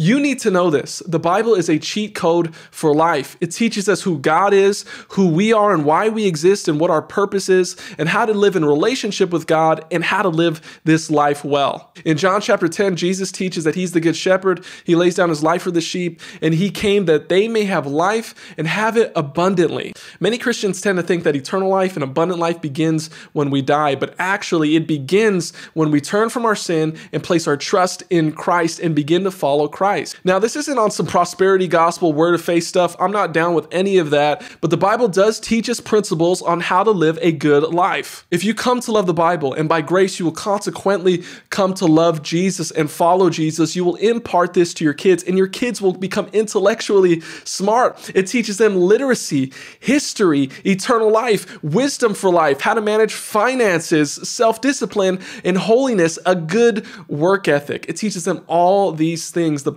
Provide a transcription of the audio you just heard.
You need to know this. The Bible is a cheat code for life. It teaches us who God is, who we are, and why we exist, and what our purpose is, and how to live in relationship with God, and how to live this life well. In John chapter 10, Jesus teaches that He's the good shepherd. He lays down His life for the sheep, and He came that they may have life and have it abundantly. Many Christians tend to think that eternal life and abundant life begins when we die, but actually, it begins when we turn from our sin and place our trust in Christ and begin to follow Christ. Now, this isn't on some prosperity gospel, word of faith stuff. I'm not down with any of that, but the Bible does teach us principles on how to live a good life. If you come to love the Bible and by grace you will consequently come to love Jesus and follow Jesus, you will impart this to your kids and your kids will become intellectually smart. It teaches them literacy, history, eternal life, wisdom for life, how to manage finances, self discipline, and holiness, a good work ethic. It teaches them all these things. The